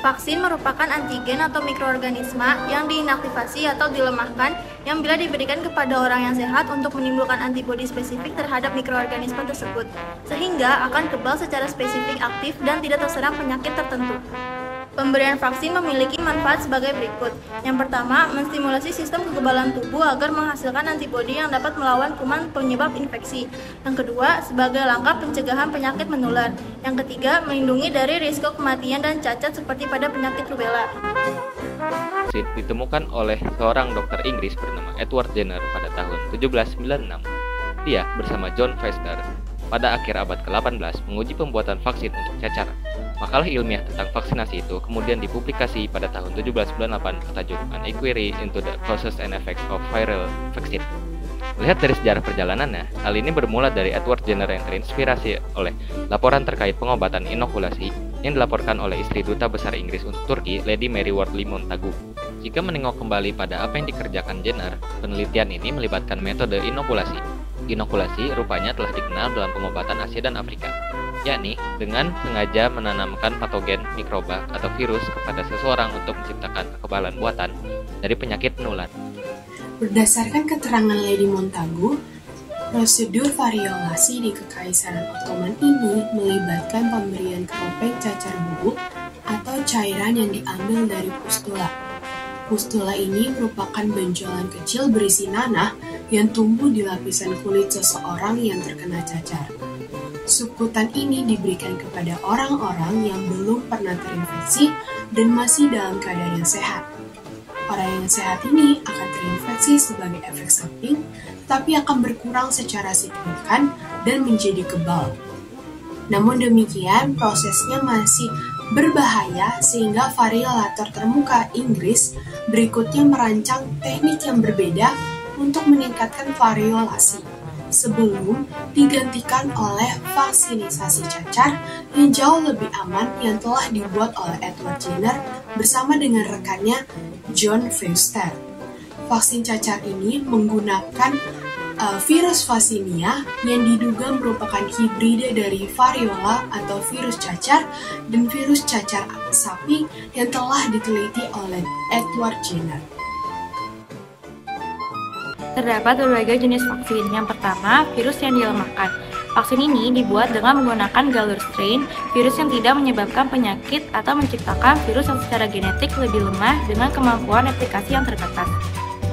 Vaksin merupakan antigen atau mikroorganisme yang diinaktivasi atau dilemahkan yang bila diberikan kepada orang yang sehat untuk menimbulkan antibodi spesifik terhadap mikroorganisme tersebut, sehingga akan kebal secara spesifik aktif dan tidak terserang penyakit tertentu. Pemberian vaksin memiliki manfaat sebagai berikut. Yang pertama, menstimulasi sistem kekebalan tubuh agar menghasilkan antibodi yang dapat melawan kuman penyebab infeksi. Yang kedua, sebagai langkah pencegahan penyakit menular. Yang ketiga, melindungi dari risiko kematian dan cacat seperti pada penyakit rubella. Vaksin ditemukan oleh seorang dokter Inggris bernama Edward Jenner pada tahun 1796. Dia bersama John Pfizer pada akhir abad ke-18 menguji pembuatan vaksin untuk cacar. Makalah ilmiah tentang vaksinasi itu kemudian dipublikasi pada tahun 1798 bertajuk An Inquiry into the Causes and Effects of Viral Vaccine. Melihat dari sejarah perjalanannya, hal ini bermula dari Edward Jenner yang terinspirasi oleh laporan terkait pengobatan inokulasi yang dilaporkan oleh istri duta besar Inggris untuk Turki, Lady Mary Wortley Montagu. Jika menengok kembali pada apa yang dikerjakan Jenner, penelitian ini melibatkan metode inokulasi. Inokulasi rupanya telah dikenal dalam pengobatan Asia dan Afrika, yakni dengan sengaja menanamkan patogen, mikroba, atau virus kepada seseorang untuk menciptakan kekebalan buatan dari penyakit menular. Berdasarkan keterangan Lady Montagu, prosedur variolasi di Kekaisaran Ottoman ini melibatkan pemberian keropeng cacar bubuk atau cairan yang diambil dari pustula. Pustula ini merupakan benjolan kecil berisi nanah yang tumbuh di lapisan kulit seseorang yang terkena cacar. Sukutan ini diberikan kepada orang-orang yang belum pernah terinfeksi dan masih dalam keadaan yang sehat. Orang yang sehat ini akan terinfeksi sebagai efek samping, tapi akan berkurang secara signifikan dan menjadi kebal. Namun demikian, prosesnya masih berbahaya sehingga variolator termuka Inggris berikutnya merancang teknik yang berbeda untuk meningkatkan variolasi sebelum digantikan oleh vaksinisasi cacar yang jauh lebih aman yang telah dibuat oleh Edward Jenner bersama dengan rekannya John Fewster. Vaksin cacar ini menggunakan uh, virus Vaccinia yang diduga merupakan hibrida dari variola atau virus cacar dan virus cacar sapi yang telah diteliti oleh Edward Jenner. Terdapat berbagai jenis vaksin. Yang pertama, virus yang dilemahkan. Vaksin ini dibuat dengan menggunakan galur strain, virus yang tidak menyebabkan penyakit atau menciptakan virus yang secara genetik lebih lemah dengan kemampuan replikasi yang terbatas.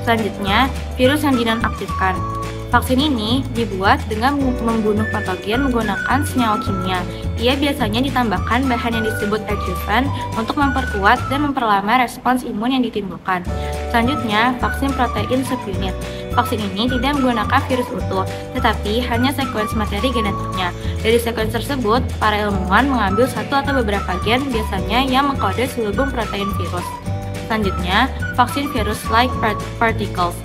Selanjutnya, virus yang dinonaktifkan. Vaksin ini dibuat dengan membunuh patogen menggunakan senyawa kimia. Ia biasanya ditambahkan bahan yang disebut adjuvant untuk memperkuat dan memperlama respons imun yang ditimbulkan. Selanjutnya, vaksin protein subunit. Vaksin ini tidak menggunakan virus utuh, tetapi hanya sekuens materi genetiknya. Dari sekuens tersebut, para ilmuwan mengambil satu atau beberapa gen biasanya yang mengkode selubung protein virus. Selanjutnya, vaksin virus-like particles.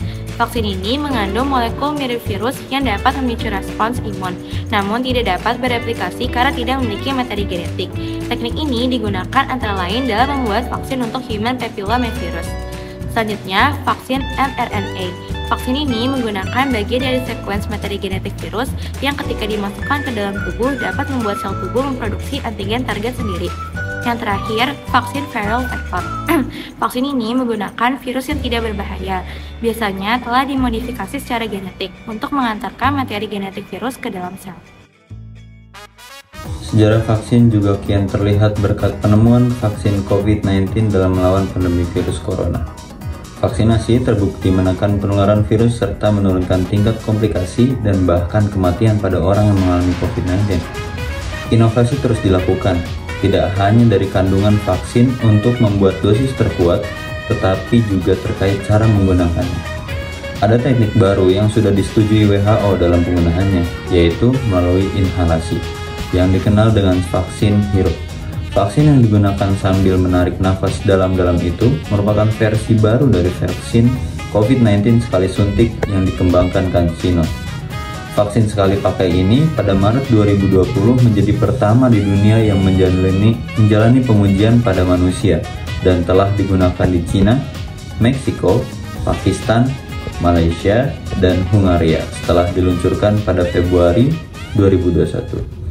Vaksin ini mengandung molekul mirip virus yang dapat memicu respons imun, namun tidak dapat bereplikasi karena tidak memiliki materi genetik. Teknik ini digunakan antara lain dalam membuat vaksin untuk human papillomavirus. Selanjutnya, vaksin mRNA. Vaksin ini menggunakan bagian dari sekuens materi genetik virus yang ketika dimasukkan ke dalam tubuh dapat membuat sel tubuh memproduksi antigen target sendiri. Yang terakhir, vaksin viral vector. vaksin ini menggunakan virus yang tidak berbahaya. Biasanya telah dimodifikasi secara genetik untuk mengantarkan materi genetik virus ke dalam sel. Sejarah vaksin juga kian terlihat berkat penemuan vaksin COVID-19 dalam melawan pandemi virus corona. Vaksinasi terbukti menekan penularan virus serta menurunkan tingkat komplikasi dan bahkan kematian pada orang yang mengalami COVID-19. Inovasi terus dilakukan, tidak hanya dari kandungan vaksin untuk membuat dosis terkuat, tetapi juga terkait cara menggunakannya. Ada teknik baru yang sudah disetujui WHO dalam penggunaannya, yaitu melalui inhalasi, yang dikenal dengan vaksin hero. Vaksin yang digunakan sambil menarik nafas dalam-dalam itu merupakan versi baru dari vaksin COVID-19 sekali suntik yang dikembangkan CanSino. Vaksin sekali pakai ini pada Maret 2020 menjadi pertama di dunia yang menjalani, menjalani pengujian pada manusia dan telah digunakan di Cina, Meksiko, Pakistan, Malaysia, dan Hungaria setelah diluncurkan pada Februari 2021.